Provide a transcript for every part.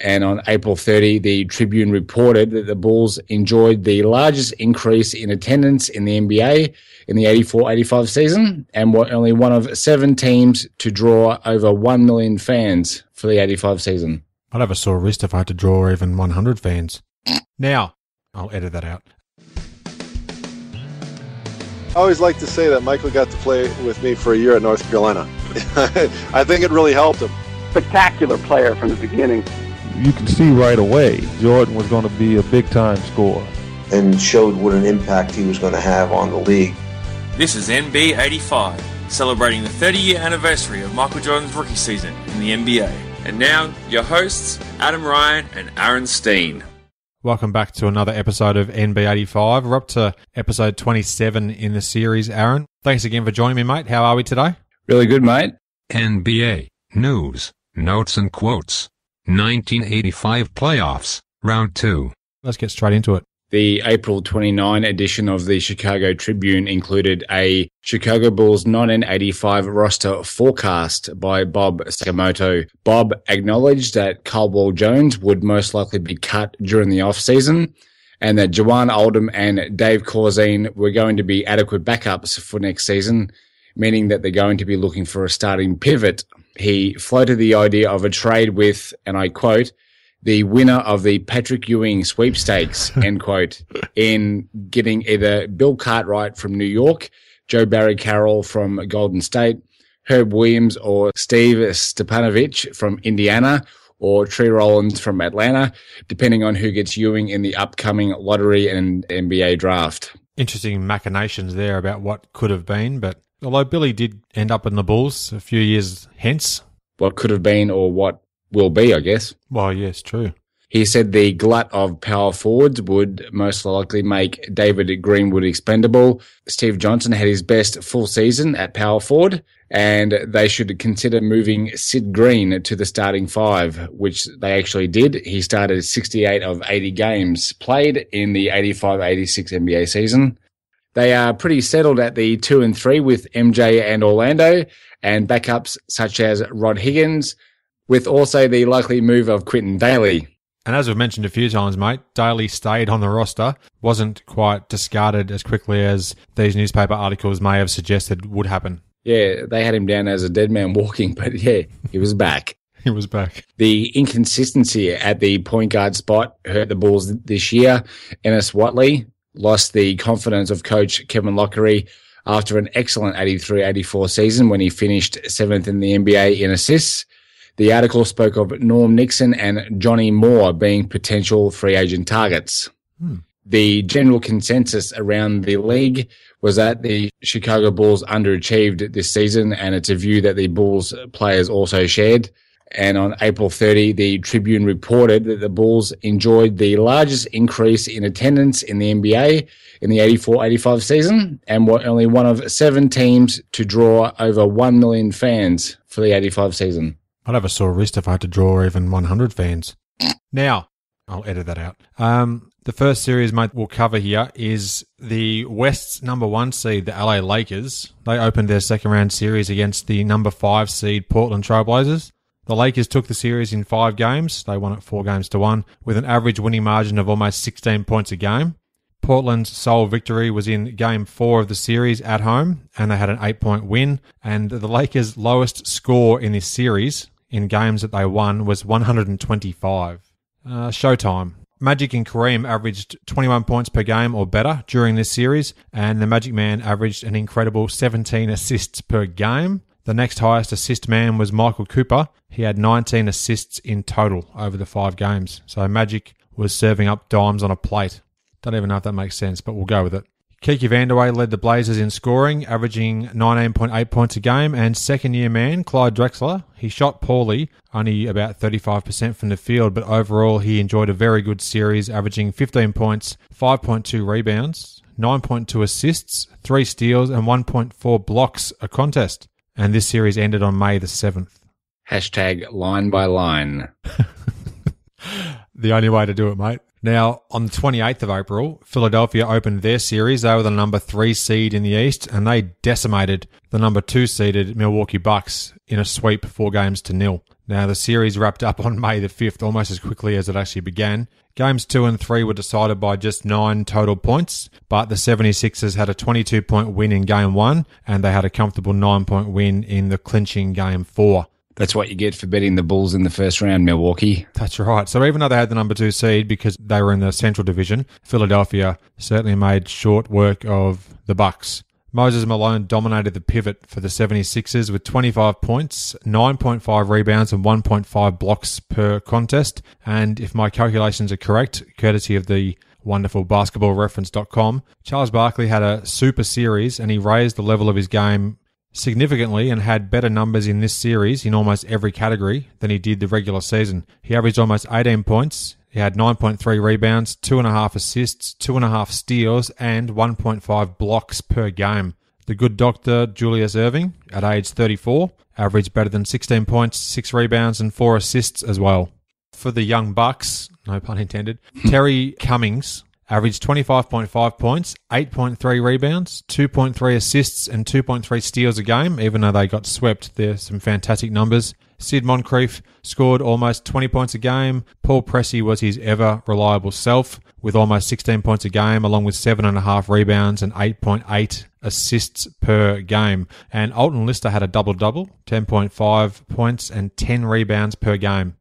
And on April 30, the Tribune reported that the Bulls enjoyed the largest increase in attendance in the NBA in the 84 85 season and were only one of seven teams to draw over 1 million fans for the 85 season. I'd have a sore wrist if I had to draw even 100 fans. Now, I'll edit that out. I always like to say that Michael got to play with me for a year at North Carolina. I think it really helped him. Spectacular player from the beginning. You can see right away Jordan was going to be a big time scorer. And showed what an impact he was going to have on the league. This is NB 85, celebrating the 30 year anniversary of Michael Jordan's rookie season in the NBA. And now, your hosts, Adam Ryan and Aaron Steen. Welcome back to another episode of NB85. We're up to episode 27 in the series, Aaron. Thanks again for joining me, mate. How are we today? Really good, mate. NBA news, notes and quotes. 1985 playoffs, round 2. Let's get straight into it. The April 29 edition of the Chicago Tribune included a Chicago Bulls 1985 roster forecast by Bob Sakamoto. Bob acknowledged that Caldwell Jones would most likely be cut during the offseason and that Jawann Oldham and Dave Corzine were going to be adequate backups for next season, meaning that they're going to be looking for a starting pivot. He floated the idea of a trade with, and I quote, the winner of the Patrick Ewing sweepstakes, end quote, in getting either Bill Cartwright from New York, Joe Barry Carroll from Golden State, Herb Williams or Steve Stipanovich from Indiana, or Tree Rollins from Atlanta, depending on who gets Ewing in the upcoming lottery and NBA draft. Interesting machinations there about what could have been, but although Billy did end up in the Bulls a few years hence. What could have been or what will be, I guess. Well, yes, true. He said the glut of power forwards would most likely make David Greenwood expendable. Steve Johnson had his best full season at power forward, and they should consider moving Sid Green to the starting five, which they actually did. He started 68 of 80 games played in the 85-86 NBA season. They are pretty settled at the two and three with MJ and Orlando, and backups such as Rod Higgins, with also the likely move of Quintin Dailey. And as we've mentioned a few times, mate, Dailey stayed on the roster, wasn't quite discarded as quickly as these newspaper articles may have suggested would happen. Yeah, they had him down as a dead man walking, but yeah, he was back. he was back. The inconsistency at the point guard spot hurt the Bulls this year. Ennis Whatley lost the confidence of coach Kevin Loughery after an excellent 83-84 season when he finished seventh in the NBA in assists. The article spoke of Norm Nixon and Johnny Moore being potential free agent targets. Hmm. The general consensus around the league was that the Chicago Bulls underachieved this season, and it's a view that the Bulls players also shared. And on April 30, the Tribune reported that the Bulls enjoyed the largest increase in attendance in the NBA in the 84-85 season and were only one of seven teams to draw over 1 million fans for the 85 season. I'd have a sore wrist if I had to draw even 100 fans. Now, I'll edit that out. Um, the first series, mate, we'll cover here is the West's number one seed, the LA Lakers. They opened their second round series against the number five seed Portland Trailblazers. The Lakers took the series in five games. They won it four games to one with an average winning margin of almost 16 points a game. Portland's sole victory was in game four of the series at home, and they had an eight point win. And the Lakers' lowest score in this series in games that they won was 125. Uh, showtime. Magic and Kareem averaged 21 points per game or better during this series, and the Magic Man averaged an incredible 17 assists per game. The next highest assist man was Michael Cooper. He had 19 assists in total over the five games. So Magic was serving up dimes on a plate. Don't even know if that makes sense, but we'll go with it. Kiki Vandeweghe led the Blazers in scoring, averaging 19.8 points a game, and second year man Clyde Drexler, he shot poorly, only about 35% from the field, but overall he enjoyed a very good series, averaging 15 points, 5.2 rebounds, 9.2 assists, 3 steals, and 1.4 blocks a contest. And this series ended on May the 7th. Hashtag line by line. the only way to do it, mate. Now, on the 28th of April, Philadelphia opened their series. They were the number three seed in the East, and they decimated the number two seeded Milwaukee Bucks in a sweep, four games to nil. Now, the series wrapped up on May the 5th, almost as quickly as it actually began. Games two and three were decided by just nine total points, but the 76ers had a 22 point win in game one, and they had a comfortable nine point win in the clinching game four. That's what you get for betting the Bulls in the first round, Milwaukee. That's right. So even though they had the number two seed because they were in the Central Division, Philadelphia certainly made short work of the Bucks. Moses Malone dominated the pivot for the 76ers with 25 points, 9.5 rebounds, and 1.5 blocks per contest. And if my calculations are correct, courtesy of the wonderful basketballreference.com, Charles Barkley had a super series and he raised the level of his game significantly and had better numbers in this series in almost every category than he did the regular season. He averaged almost 18 points. He had 9.3 rebounds, 2.5 assists, 2.5 steals, and 1.5 blocks per game. The good doctor, Julius Erving, at age 34, averaged better than 16 points, 6 rebounds, and 4 assists as well. For the young Bucks, no pun intended, Terry Cummings averaged 25.5 points, 8.3 rebounds, 2.3 assists, and 2.3 steals a game, even though they got swept. There's some fantastic numbers. Sid Moncrief scored almost 20 points a game. Paul Pressey was his ever reliable self with almost 16 points a game, along with 7.5 rebounds and 8.8 assists per game. And Alton Lister had a double double, 10.5 points and 10 rebounds per game.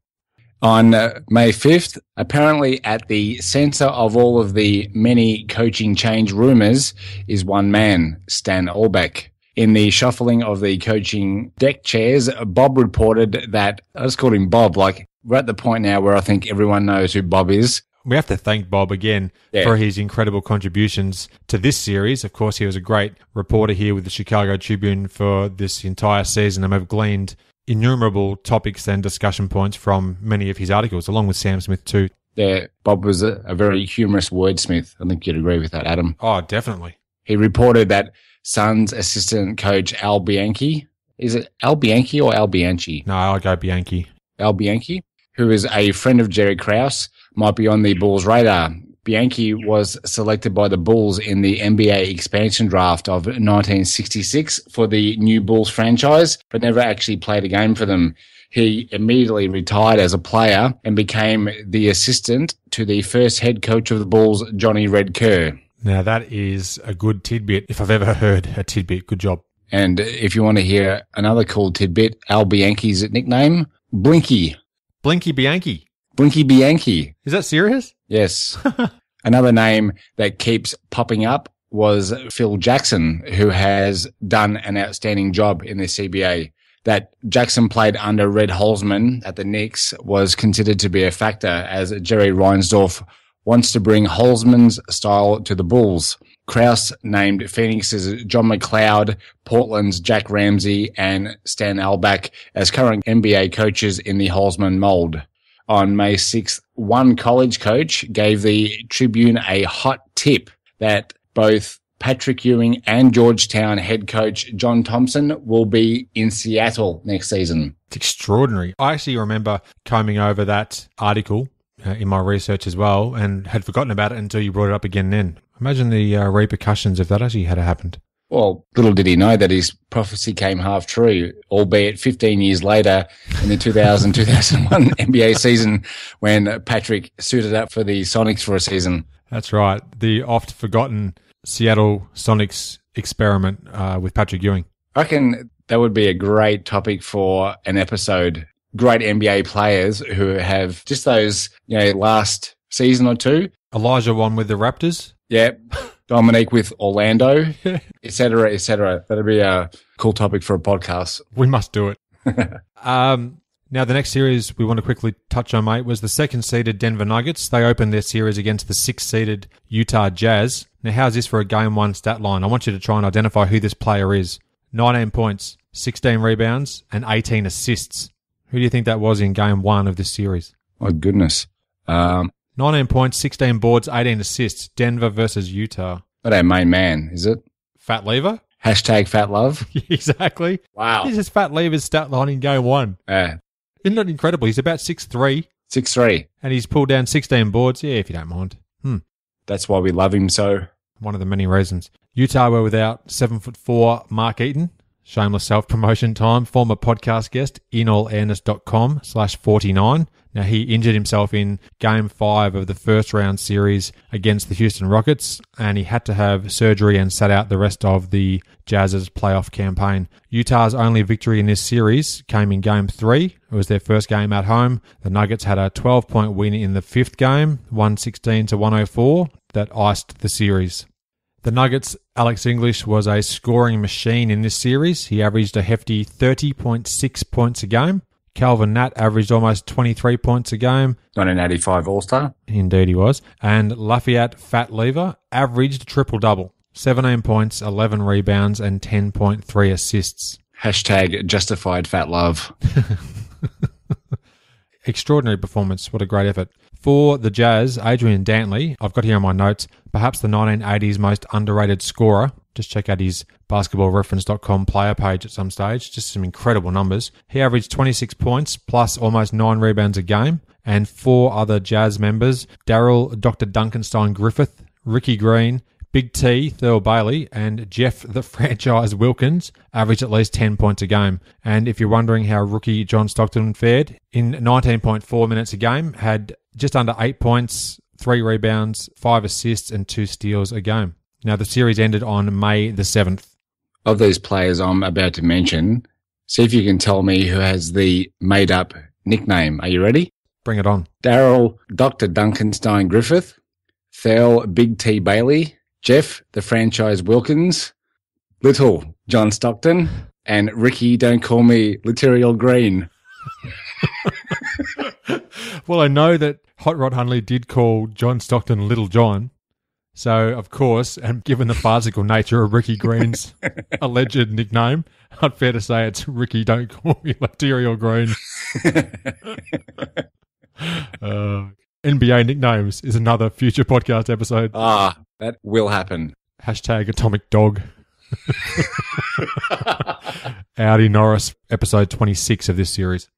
On uh, May 5th, apparently at the center of all of the many coaching change rumors is one man, Stan Albeck. In the shuffling of the coaching deck chairs, Bob reported that, I just called him Bob, like we're at the point now where I think everyone knows who Bob is. We have to thank Bob again Yeah. for his incredible contributions to this series. Of course, he was a great reporter here with the Chicago Tribune for this entire season, and I've gleaned innumerable topics and discussion points from many of his articles, along with Sam Smith too. Yeah, Bob was a, a very humorous wordsmith. I think you'd agree with that, Adam. Oh, definitely. He reported that Suns assistant coach Al Bianchi, is it Al Bianchi or Al Bianchi? No, I'll go Bianchi. Al Bianchi, who is a friend of Jerry Krause, might be on the Bulls' radar. Bianchi was selected by the Bulls in the NBA expansion draft of 1966 for the new Bulls franchise, but never actually played a game for them. He immediately retired as a player and became the assistant to the first head coach of the Bulls, Johnny Red Kerr. Now, that is a good tidbit, if I've ever heard a tidbit. Good job. And if you want to hear another cool tidbit, Al Bianchi's nickname, Blinky. Blinky Bianchi. Blinky Bianchi. Is that serious? Yes. Another name that keeps popping up was Phil Jackson, who has done an outstanding job in the CBA. That Jackson played under Red Holzman at the Knicks was considered to be a factor as Jerry Reinsdorf wants to bring Holzman's style to the Bulls. Krause named Phoenix's John McLeod, Portland's Jack Ramsay, and Stan Albeck as current NBA coaches in the Holzman mold on May 6th, one college coach gave the Tribune a hot tip that both Patrick Ewing and Georgetown head coach John Thompson will be in Seattle next season. It's extraordinary. I actually remember combing over that article uh, in my research as well and had forgotten about it until you brought it up again then. Imagine the uh, repercussions if that actually had happened. Well, little did he know that his prophecy came half true, albeit 15 years later in the 2000 2001 NBA season when Patrick suited up for the Sonics for a season. That's right. The oft forgotten Seattle Sonics experiment uh, with Patrick Ewing. I reckon that would be a great topic for an episode. Great NBA players who have just those, you know, last season or two. Olajuwon with the Raptors. Yeah. Dominique with Orlando, et cetera, et cetera. That'd be a cool topic for a podcast. We must do it. um, now, the next series we want to quickly touch on, mate, was the second seeded Denver Nuggets. They opened their series against the sixth seeded Utah Jazz. Now, how's this for a game one stat line? I want you to try and identify who this player is 19 points, 16 rebounds, and 18 assists. Who do you think that was in game one of this series? My goodness. Um, 19 points, 16 boards, 18 assists. Denver versus Utah. not our main man, is it? Fat Lever? Hashtag fat love. exactly. Wow. This is Fat Lever's stat line in game one. Uh, Isn't that incredible? He's about 6'3", 6 3. And he's pulled down 16 boards. Yeah, if you don't mind. Hmm. That's why we love him so. One of the many reasons. Utah were without seven foot four Mark Eaton. Shameless self promotion time. Former podcast guest, inallairness.com slash 49. Now, he injured himself in game five of the first round series against the Houston Rockets, and he had to have surgery and sat out the rest of the Jazz's playoff campaign. Utah's only victory in this series came in game three. It was their first game at home. The Nuggets had a 12 point win in the fifth game, 116 to 104, that iced the series. The Nuggets' Alex English was a scoring machine in this series. He averaged a hefty 30.6 points a game. Calvin Natt averaged almost 23 points a game. 1985 All Star. Indeed, he was. And Lafayette Fat Lever averaged triple double 17 points, 11 rebounds, and 10.3 assists. Hashtag justified fat love. Extraordinary performance. What a great effort. For the Jazz, Adrian Dantley, I've got here on my notes, perhaps the 1980s most underrated scorer. Just check out his basketballreference.com player page at some stage. Just some incredible numbers. He averaged 26 points plus almost nine rebounds a game. And four other Jazz members, Darrell Dr. Dunkenstein Griffith, Ricky Green, Big T, Thurl Bailey, and Jeff the franchise Wilkins averaged at least 10 points a game. And if you're wondering how rookie John Stockton fared, in 19.4 minutes a game, had just under eight points, three rebounds, five assists, and two steals a game. Now, the series ended on May the 7th. Of these players I'm about to mention, see if you can tell me who has the made up nickname. Are you ready? Bring it on. Darrell Dr. Dunkenstein Griffith, Thurl Big T Bailey, Jeff the franchise Wilkins, Little John Stockton, and Ricky Don't Call Me Literal Green. well, I know that Hot Rod Hundley did call John Stockton Little John. So, of course, and given the farcical nature of Ricky Green's alleged nickname, I'd fair to say it's Ricky Don't Call Me Laterial Green. uh, NBA nicknames is another future podcast episode. Ah, that will happen. Hashtag Atomic Dog. Audie Norris, episode 26 of this series.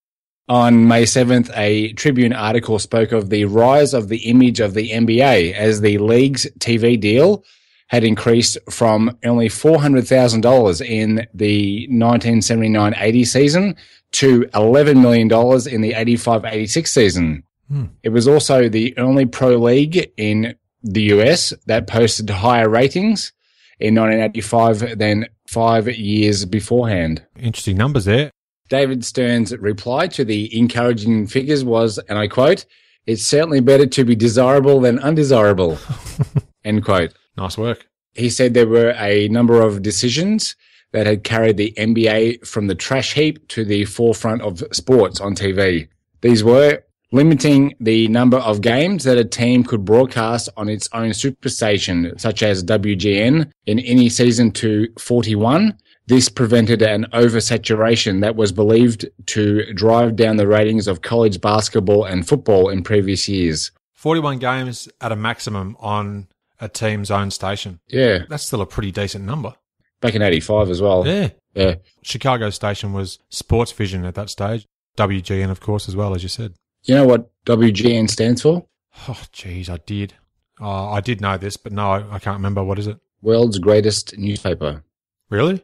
On May 7th, a Tribune article spoke of the rise of the image of the NBA as the league's TV deal had increased from only $400,000 in the 1979-80 season to $11 million in the 85-86 season. Hmm. It was also the only pro league in the US that posted higher ratings in 1985 than five years beforehand. Interesting numbers there. David Stern's reply to the encouraging figures was, and I quote, it's certainly better to be desirable than undesirable, end quote. Nice work. He said there were a number of decisions that had carried the NBA from the trash heap to the forefront of sports on TV. These were limiting the number of games that a team could broadcast on its own superstation, such as WGN, in any season to 41. This prevented an oversaturation that was believed to drive down the ratings of college basketball and football in previous years. 41 games at a maximum on a team's own station. Yeah, That's still a pretty decent number. back in 85 as well. Yeah. Yeah. Chicago station was Sports Vision at that stage. WGN, of course, as well, as you said. You know what WGN stands for? Oh, geez, I did. Oh, I did know this, but no, I, I can't remember. What is it? World's greatest newspaper. Really?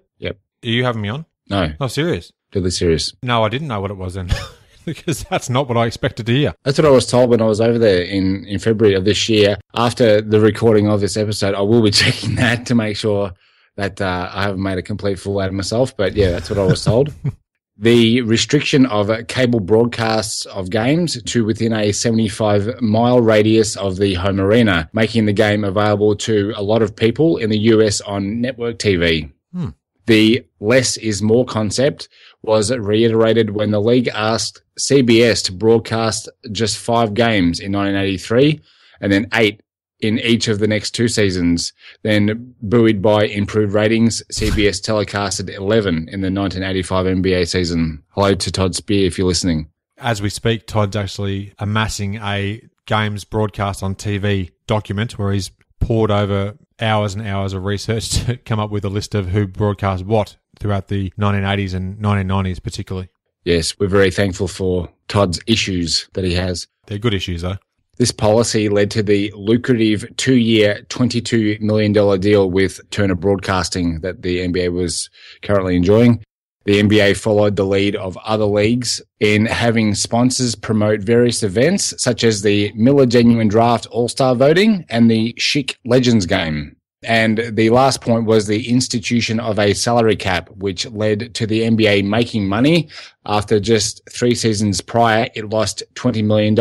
Are you having me on? No, Oh, serious? deadly serious. No, I didn't know what it was then. because that's not what I expected to hear. That's what I was told when I was over there in, in February of this year. After the recording of this episode, I will be checking that to make sure that uh, I haven't made a complete fool out of myself. But yeah, that's what I was told. the restriction of cable broadcasts of games to within a 75 mile radius of the home arena, making the game available to a lot of people in the US on network TV. Hmm. The less is more concept was reiterated when the league asked CBS to broadcast just five games in 1983 and then eight in each of the next two seasons. Then, buoyed by improved ratings, CBS telecasted 11 in the 1985 NBA season. Hello to Todd Spear if you're listening. As we speak, Todd's actually amassing a games broadcast on TV document where he's poured over hours and hours of research to come up with a list of who broadcast what throughout the 1980s and 1990s, particularly. Yes, we're very thankful for Todd's issues that he has. They're good issues, though. This policy led to the lucrative two year, $22 million deal with Turner Broadcasting that the NBA was currently enjoying. The NBA followed the lead of other leagues in having sponsors promote various events, such as the Miller Genuine Draft All Star voting and the Schick Legends game. And the last point was the institution of a salary cap, which led to the NBA making money after just three seasons prior, it lost $20 million.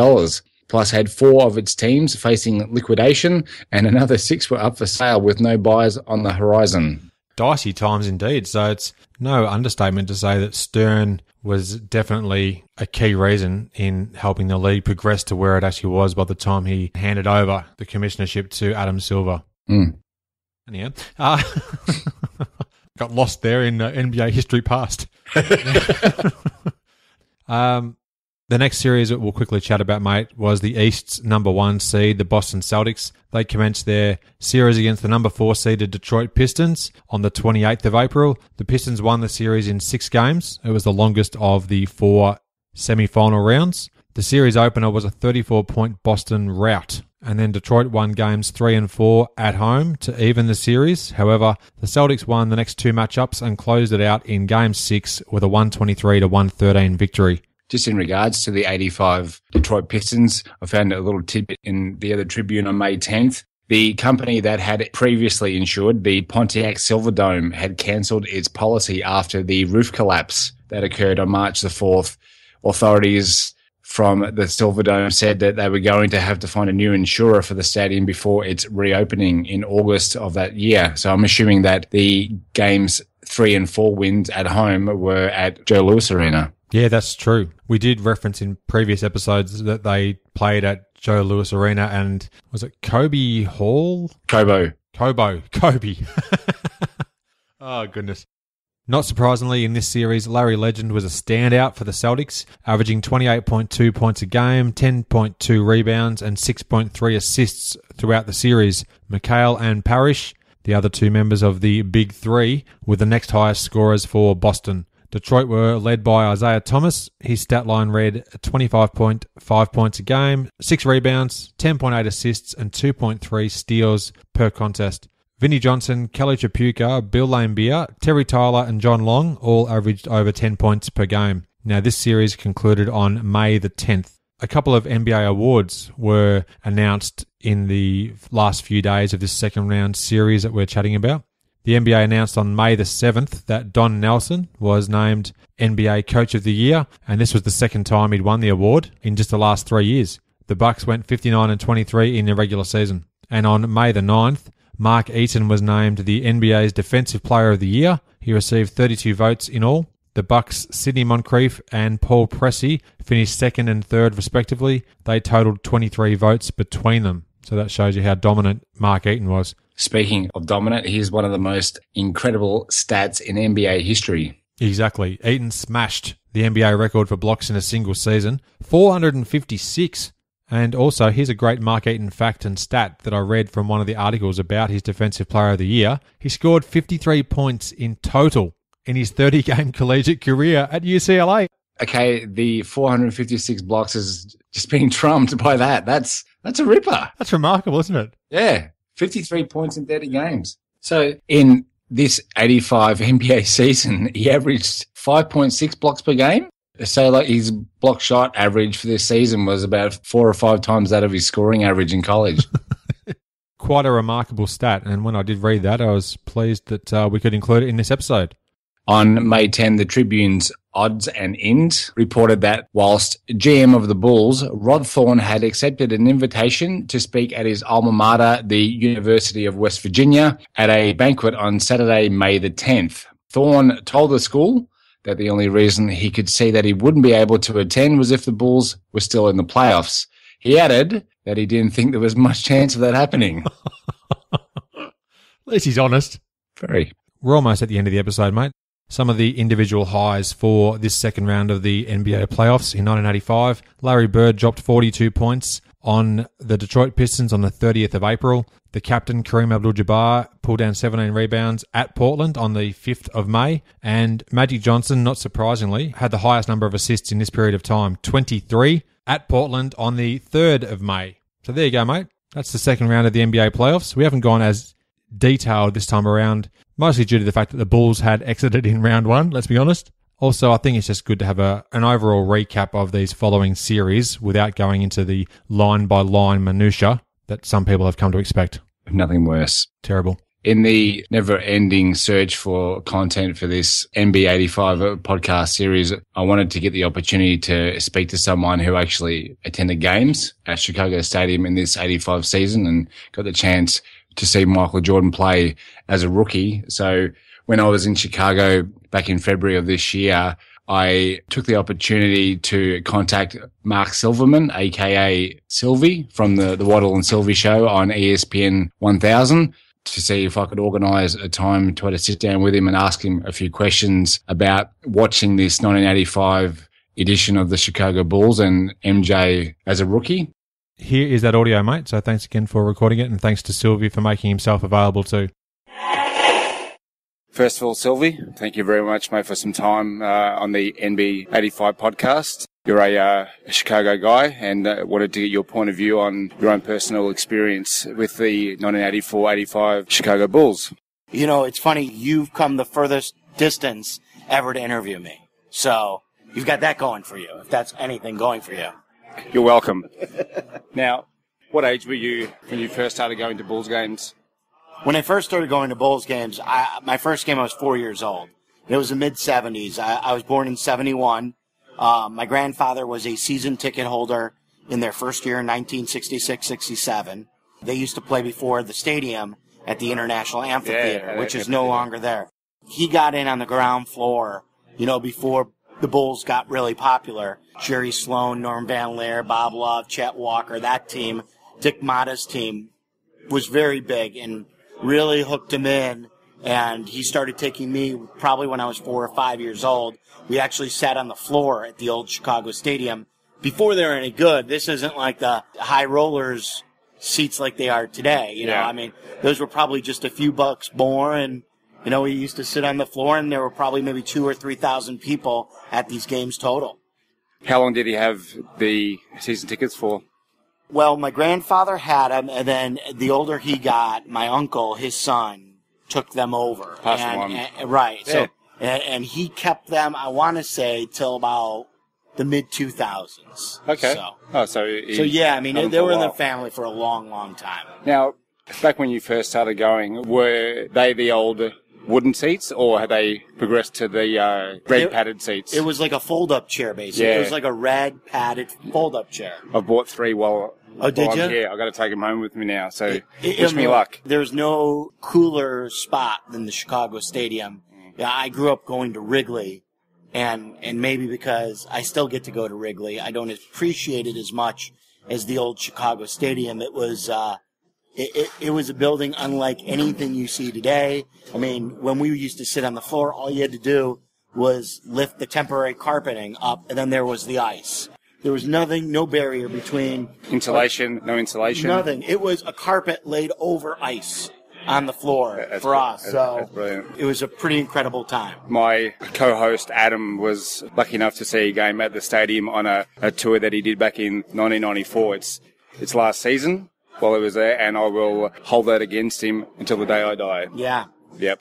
Plus had four of its teams facing liquidation and another six were up for sale with no buyers on the horizon. Dicey times indeed. So it's no understatement to say that Stern was definitely a key reason in helping the league progress to where it actually was by the time he handed over the commissionership to Adam Silver. Mm. Anyhow, uh, got lost there in uh, NBA history past. um, the next series that we'll quickly chat about, mate, was the East's number one seed, the Boston Celtics. They commenced their series against the number four seeded Detroit Pistons on the 28th of April. The Pistons won the series in six games. It was the longest of the four semi-final rounds. The series opener was a 34 point Boston rout. And then Detroit won games three and four at home to even the series. However, the Celtics won the next two matchups and closed it out in game six with a 123 to 113 victory. Just in regards to the 85 Detroit Pistons, I found a little tidbit in the other Tribune on May 10th. The company that had previously insured the Pontiac Silverdome had cancelled its policy after the roof collapse that occurred on March the 4th. Authorities from the Silverdome said that they were going to have to find a new insurer for the stadium before its reopening in August of that year. So I'm assuming that the games three and four wins at home were at Joe Louis Arena. Yeah, that's true. We did reference in previous episodes that they played at Joe Louis Arena and was it Kobe Hall? Cobo. Cobo. Kobe. oh, goodness. Not surprisingly, in this series, Larry Legend was a standout for the Celtics, averaging 28.2 points a game, 10.2 rebounds, and 6.3 assists throughout the series. McHale and Parish, the other two members of the Big Three, were the next highest scorers for Boston. Detroit were led by Isiah Thomas. His stat line read 25.5 points a game, 6 rebounds, 10.8 assists, and 2.3 steals per contest. Vinnie Johnson, Kelly Tripucka, Bill Laimbeer, Terry Tyler, and John Long all averaged over 10 points per game. Now, this series concluded on May the 10th. A couple of NBA awards were announced in the last few days of this second round series that we're chatting about. The NBA announced on May the 7th that Don Nelson was named NBA Coach of the Year, and this was the second time he'd won the award in just the last three years. The Bucks went 59 and 23 in the regular season. And on May the 9th, Mark Eaton was named the NBA's Defensive Player of the Year. He received 32 votes in all. The Bucks' Sidney Moncrief and Paul Pressey finished second and third respectively. They totaled 23 votes between them. So that shows you how dominant Mark Eaton was. Speaking of dominant, he's one of the most incredible stats in NBA history. Exactly. Eaton smashed the NBA record for blocks in a single season 456. And also, here's a great Mark Eaton fact and stat that I read from one of the articles about his Defensive Player of the Year. He scored 53 points in total in his 30 game collegiate career at UCLA. Okay, the 456 blocks is just being trumped by that. That's that's a ripper. That's remarkable, isn't it? Yeah, 53 points in 30 games. So in this 85 NBA season, he averaged 5.6 blocks per game. So like his block shot average for this season was about four or five times that of his scoring average in college. Quite a remarkable stat. And when I did read that, I was pleased that uh, we could include it in this episode. On May 10, the Tribune's Odds and Ends reported that whilst GM of the Bulls, Rod Thorn had accepted an invitation to speak at his alma mater, the University of West Virginia, at a banquet on Saturday, May the 10th. Thorne told the school that the only reason he could see that he wouldn't be able to attend was if the Bulls were still in the playoffs. He added that he didn't think there was much chance of that happening. At least he's honest. Very. We're almost at the end of the episode, mate. Some of the individual highs for this second round of the NBA playoffs in 1985. Larry Bird dropped 42 points on the Detroit Pistons on the 30th of April. The captain, Kareem Abdul Jabbar, pulled down 17 rebounds at Portland on the 5th of May. And Magic Johnson, not surprisingly, had the highest number of assists in this period of time 23 at Portland on the 3rd of May. So there you go, mate. That's the second round of the NBA playoffs. We haven't gone as detailed this time around, mostly due to the fact that the Bulls had exited in round one, let's be honest. Also, I think it's just good to have a an overall recap of these following series without going into the line by line minutia that some people have come to expect. Nothing worse. Terrible. In the never ending search for content for this NB85 podcast series, I wanted to get the opportunity to speak to someone who actually attended games at Chicago Stadium in this 85 season and got the chance to see Michael Jordan play as a rookie. So when I was in Chicago back in February of this year, I took the opportunity to contact Marc Silverman, aka Silvy from the, the Waddle and Silvy show on ESPN 1000 to see if I could organize a time to, to sit down with him and ask him a few questions about watching this 1985 edition of the Chicago Bulls and MJ as a rookie. Here is that audio, mate. So thanks again for recording it, and thanks to Silvy for making himself available too. First of all, Silvy, thank you very much, mate, for some time uh, on the NB85 podcast. You're a, uh, Chicago guy and uh, wanted to get your point of view on your own personal experience with the 1984-85 Chicago Bulls. You know, it's funny, you've come the furthest distance ever to interview me. So, you've got that going for you, if that's anything going for you. You're welcome. now, what age were you when you first started going to Bulls games? When I first started going to Bulls games, I, my first game I was four years old. It was the mid 70s. I, I was born in 71. Uh, my grandfather was a season ticket holder in their first year in 1966 67. They used to play before the stadium at the International Amphitheater, Yeah, which is no longer there. He got in on the ground floor, you know, before the Bulls got really popular. Jerry Sloan, Norm Van Lier, Bob Love, Chet Walker, that team, Dick Motta's team was very big and really hooked him in. And he started taking me probably when I was four or five years old. We actually sat on the floor at the old Chicago Stadium before they were any good. This isn't like the high rollers seats like they are today. You know, Yeah. I mean, those were probably just a few bucks more and you know, we used to sit on the floor and there were probably maybe two or three thousand people at these games total. How long did he have the season tickets for? Well, my grandfather had them, and then the older he got, my uncle, his son, took them over. Passed and, and- eh, eh, right. Yeah. So, and, and he kept them. I want to say till about the mid two thousands. Okay. So, Oh, so so yeah, I mean, they, them they for a were in the family for a long, long time. Now, back when you first started going, were they the old wooden seats, or had they progressed to the uh, red It- padded seats? It was like a fold-up chair, basically. Yeah. It was like a red padded fold-up chair. I've bought three while. Oh, did you? Yeah, I've got to take them home with me now. So It- wish I me luck. There's no cooler spot than the Chicago Stadium. Yeah, I grew up going to Wrigley, and and maybe because I still get to go to Wrigley, I don't appreciate it as much as the old Chicago Stadium. It was. Uh, it, it, it was a building unlike anything you see today. I mean, when we used to sit on the floor, all you had to do was lift the temporary carpeting up, and then there was the ice. There was nothing, no barrier between Insulation, no insulation. Nothing. It was a carpet laid over ice on the floor That's for us. that's- So that's it was a pretty incredible time. My co-host Adam was lucky enough to see a game at the stadium on a, a tour that he did back in 1994. It's it's last season while he was there, and I will hold that against him until the day I die. Yeah. Yep.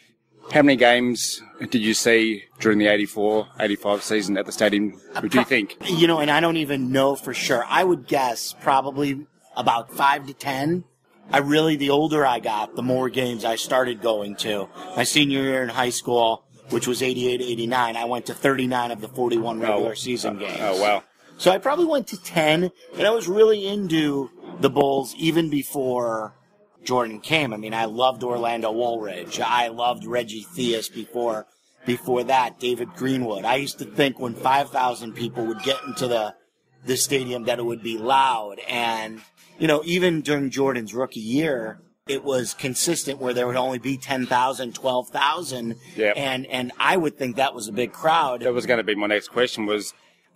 How many games did you see during the 84, 85 season at the stadium? What do you think? You know, and I don't even know for sure. I would guess probably about five to ten. I really, the older I got, the more games I started going to. My senior year in high school, which was 88, 89, I went to 39 of the 41 regular season oh, games. Oh wow! So I probably went to 10, and I was really into the Bulls even before Jordan came. I mean, I loved Orlando Woolridge. I loved Reggie Theus before before that, David Greenwood. I used to think when 5,000 people would get into the the stadium that it would be loud and you know, even during Jordan's rookie year, it was consistent where there would only be 10,000, 12,000 Yep. and and I would think that was a big crowd. That was going to be my next question. Was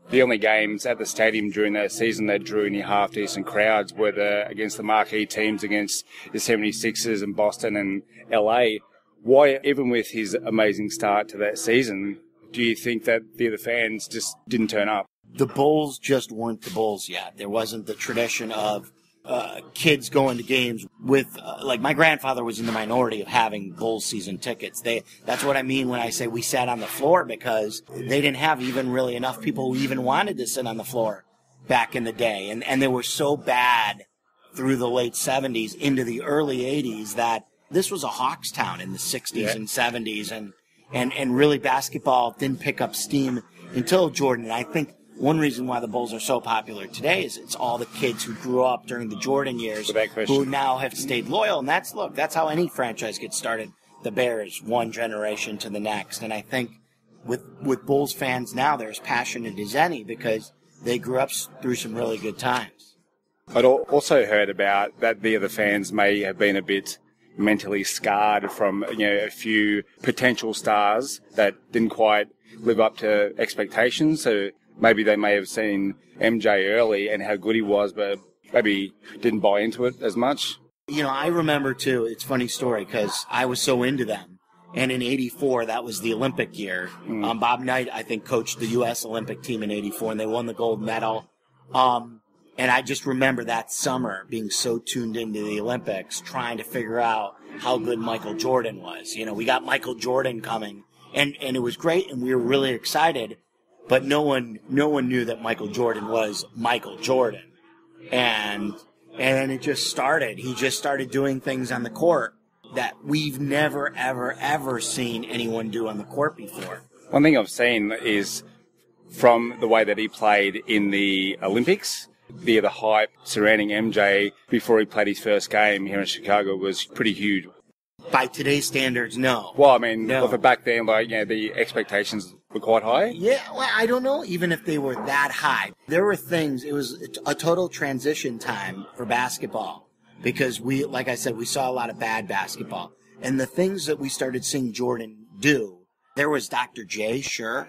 the only games at the stadium during that season that drew any half decent crowds were the against the marquee teams against the 76ers and Boston and LA. Why, even with his amazing start to that season, do you think that the other fans just didn't turn up? The Bulls just weren't the Bulls yet. There wasn't the tradition of uh, kids going to games with uh, like my grandfather was in the minority of having Bulls season tickets. They that's what I mean when I say we sat on the floor because they didn't have even really enough people who even wanted to sit on the floor back in the day, and and they were so bad through the late 70s into the early 80s that this was a Hawks town in the 60s Yeah. and 70s and and and really basketball didn't pick up steam until Jordan. And I think one reason why the Bulls are so popular today is it's all the kids who grew up during the Jordan years who now have stayed loyal. And that's look, that's how any franchise gets started. The Bears, one generation to the next. And I think with with Bulls fans now, they're as passionate as any because they grew up through some really good times. I'd also heard about that the other fans may have been a bit mentally scarred from you know a few potential stars that didn't quite live up to expectations. So maybe they may have seen MJ early and how good he was, but maybe didn't buy into it as much. You know, I remember too. It's a funny story because I was so into them. And in '84, that was the Olympic year. Um, Bob Knight, I think, coached the U.S. Olympic team in '84, and they won the gold medal. Um, and I just remember that summer being so tuned into the Olympics, trying to figure out how good Michael Jordan was. You know, we got Michael Jordan coming, and and it was great, and we were really excited. But no one, no one knew that Michael Jordan was Michael Jordan and and it just started. He just started doing things on the court that we've never, ever, ever seen anyone do on the court before. One thing I've seen is from the way that he played in the Olympics, the the hype surrounding MJ before he played his first game here in Chicago was pretty huge. By today's standards, no. Well, I mean, No. for back then, like you know, the expectations were quite high. Yeah, well, I don't know even if they were that high. There were things, it was a total transition time for basketball because we, like I said, we saw a lot of bad basketball. And the things that we started seeing Jordan do, there was Dr. J, sure.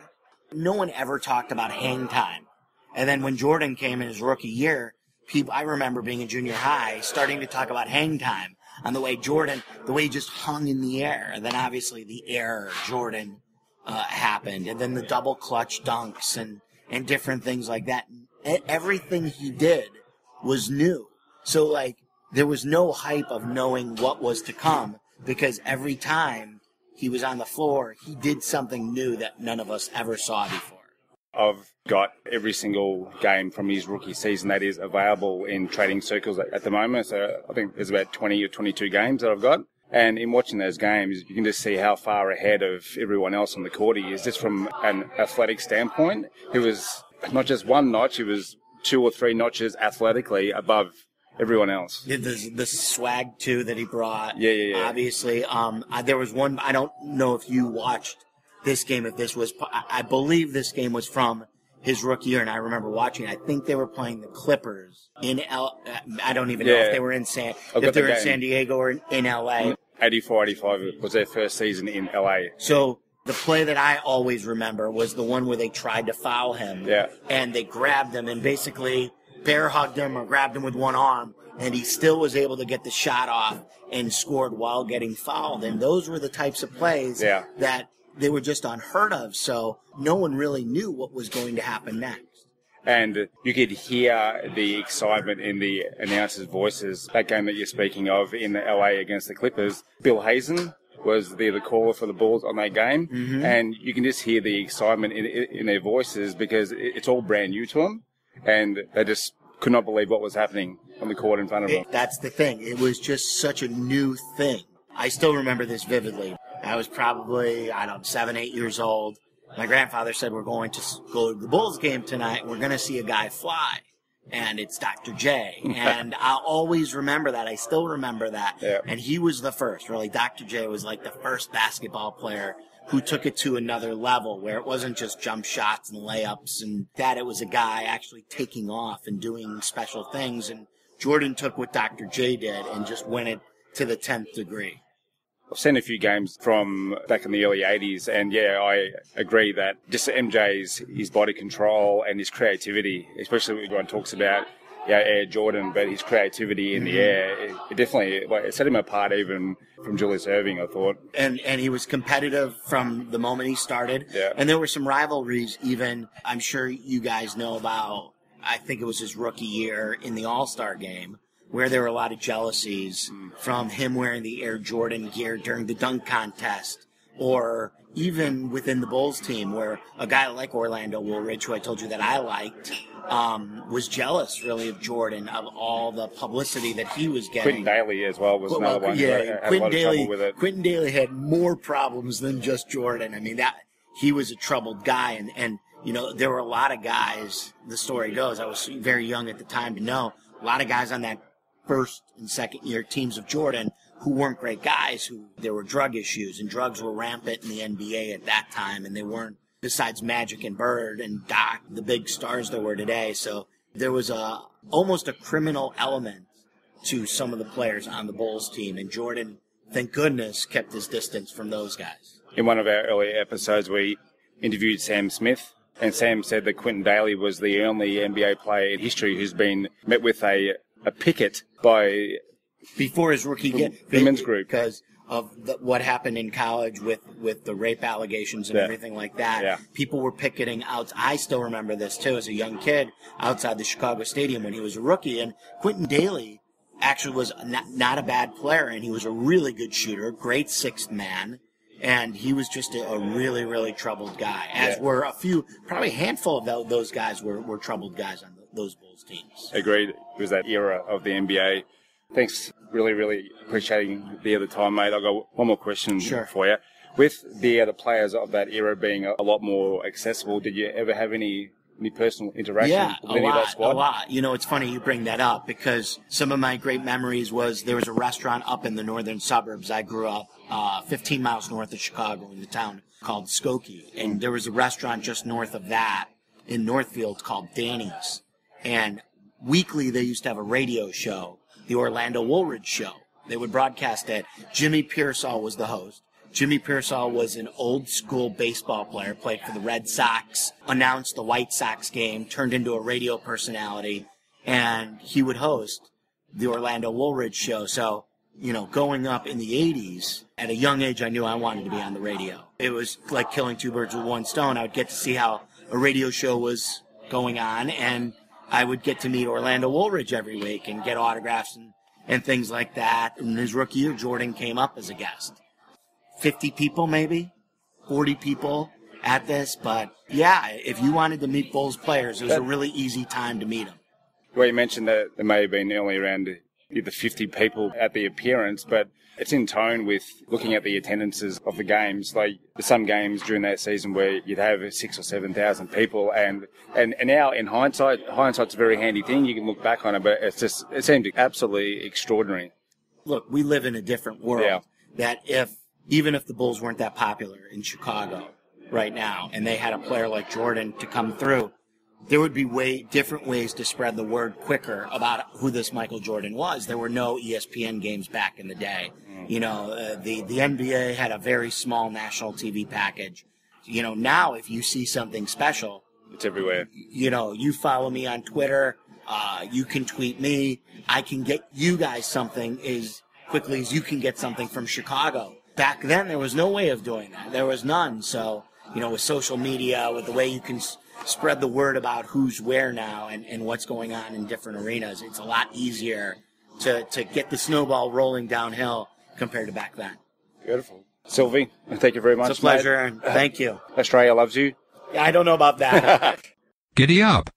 No one ever talked about hang time. And then when Jordan came in his rookie year, people, I remember being in junior high, starting to talk about hang time on the way Jordan, the way he just hung in the air. And then obviously the air Jordan uh, happened, and then the double clutch dunks and and different things like that. Everything he did was new. So like there was no hype of knowing what was to come because every time he was on the floor, he did something new that none of us ever saw before. I've got every single game from his rookie season that is available in trading circles at, at the moment. So I think there's about 20 or 22 games that I've got. And in watching those games, you can just see how far ahead of everyone else on the court he is, just from an athletic standpoint. He was not just one notch, he was two or three notches athletically above everyone else. The, the, the swag too that he brought. Yeah, yeah, yeah. Obviously, um, I, there was one. I don't know if you watched this game. If this was, I, I believe this game was from his rookie year, and I remember watching. I think they were playing the Clippers in L. I don't even know Yeah. if they were in San, I've if they the were in. San Diego or in, in L.A. 84 85 was their first season in LA. So the play that I always remember was the one where they tried to foul him. Yeah. And they grabbed him and basically bear hugged him or grabbed him with one arm. And he still was able to get the shot off and scored while getting fouled. And those were the types of plays Yeah. that they were just unheard of. So no one really knew what was going to happen next. and you could hear the excitement in the announcers' voices. That game that you're speaking of in the LA against the Clippers, Bill Hazen was the, the caller for the Bulls on that game, mm-hmm. and you can just hear the excitement in, in their voices because it's all brand new to them, and they just could not believe what was happening on the court in front of them. It, that's the thing. It was just such a new thing. I still remember this vividly. I was probably, I don't know, seven, eight years old. My grandfather said, We're going to go to the Bulls game tonight. We're going to see a guy fly. And it's Dr. J. and I'll always remember that. I still remember that. Yeah. And he was the first, really. Dr. J was like the first basketball player who took it to another level where it wasn't just jump shots and layups and that it was a guy actually taking off and doing special things. And Jordan took what Dr. J did and just went it to the 10th degree. I've seen a few games from back in the early 80s, and yeah, I agree that just MJ's his body control and his creativity, especially when everyone talks about yeah, Air Jordan, but his creativity in the Mm-hmm. air, it, it definitely like, it set him apart even from Julius Erving, I thought. and and he was competitive from the moment he started. Yeah. And there were some rivalries. Even I'm sure you guys know about. I think it was his rookie year in the All Star game where there were a lot of jealousies from him wearing the Air Jordan gear during the dunk contest, or even within the Bulls team where a guy like Orlando Woolridge, who I told you that I liked. Um, was jealous really of Jordan of all the publicity that he was getting. Quintin Dailey as well was Well, another well, one. Yeah, who had a Quintin Dailey. trouble with it. Quintin Dailey had more problems than just Jordan. I mean that he was a troubled guy, and and you know there were a lot of guys. The story goes, I was very young at the time to know a lot of guys on that first and second year teams of Jordan who weren't great guys. Who there were drug issues, and drugs were rampant in the NBA at that time, and they weren't. Besides Magic and Bird and Doc, the big stars there were today, so there was a almost a criminal element to some of the players on the Bulls team, and Jordan, thank goodness, kept his distance from those guys. In one of our earlier episodes, we interviewed Sam Smith, and Sam said that Quintin Dailey was the only NBA player in history who's been met with a, a picket by Before his rookie The get women's group. because of the, what happened in college with with the rape allegations and Yeah. everything like that. Yeah. People were picketing out. I still remember this too as a young kid outside the Chicago Stadium when he was a rookie, and Quintin Dailey actually was not, not a bad player, and he was a really good shooter, great sixth man. And he was just a, a really, really troubled guy. As Yeah. were a few, probably a handful of those guys were, were troubled guys on th those Bulls. Agreed it was that era of the NBA. Thanks, really, really appreciating the other time, mate. I've got one more question Sure. for you. With the other players of that era being a, lot more accessible, did you ever have any any personal interaction Yeah, with any of that lot, a lot. You know, it's funny you bring that up because some of my great memories was there was a restaurant up in the northern suburbs. I grew up uh, 15 miles north of Chicago in the town called Skokie, and there was a restaurant just north of that in Northfield called Danny's. And weekly they used to have a radio show, the Orlando Woolridge Show. They would broadcast it. Jimmy Piersall was the host. Jimmy Piersall was an old school baseball player, played for the Red Sox, announced the White Sox game, turned into a radio personality, and he would host the Orlando Woolridge show. So, you know, going up in the 80s, at a young age, I knew I wanted to be on the radio. It was like killing two birds with one stone. I would get to see how a radio show was going on, and I would get to meet Orlando Woolridge every week and get autographs and, and things like that. In his rookie year, Jordan came up as a guest. 50 people, maybe 40 people at this. But yeah, if you wanted to meet Bulls players, it was a really easy time to meet them. Well, you mentioned that there may have been only around the 50 people at the appearance, but it's in tone with looking at the attendances of the games. Like some games during that season where you'd have six or seven thousand people, and, and and now in hindsight, hindsight's a very handy thing. You can look back on it, but it's just it seemed absolutely extraordinary. Look, we live in a different world. Yeah. That if even if the Bulls weren't that popular in Chicago right now, and they had a player like Jordan to come through, there would be way different ways to spread the word quicker about who this Michael Jordan was. There were no ESPN games back in the day. You know, uh, the the NBA had a very small national TV package. You know, now if you see something special, It's everywhere. you know, you follow me on Twitter. Uh, you can tweet me. I can get you guys something as quickly as you can get something from Chicago. Back then, there was no way of doing that. There was none. So, you know, with social media, with the way you can s- spread the word about who's where now and, and what's going on in different arenas, it's a lot easier to, to get the snowball rolling downhill compared to back then. Beautiful. Silvy, thank you very much. It's a pleasure, mate. and thank you. Uh, Australia loves you. Yeah, I don't know about that. Giddy up.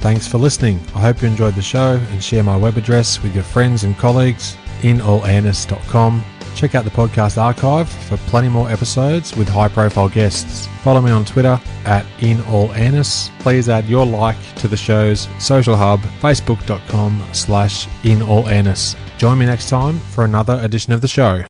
Thanks for listening. I hope you enjoyed the show and share my web address with your friends and colleagues in allairness.com. Check out the podcast archive for plenty more episodes with high profile guests. Follow me on Twitter at in all airness. Please add your like to the show's social hub, facebook.com slash in all airness. Join me next time for another edition of the show.